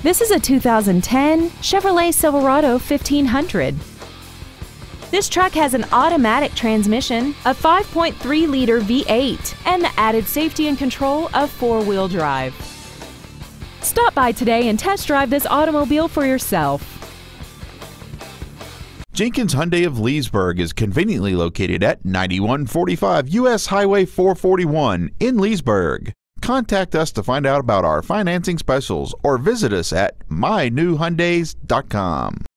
This is a 2010 Chevrolet Silverado 1500. This truck has an automatic transmission, a 5.3 liter V8, and the added safety and control of four wheel drive. Stop by today and test drive this automobile for yourself. Jenkins Hyundai of Leesburg is conveniently located at 9145 US Highway 441 in Leesburg. Contact us to find out about our financing specials or visit us at mynewhyundais.com.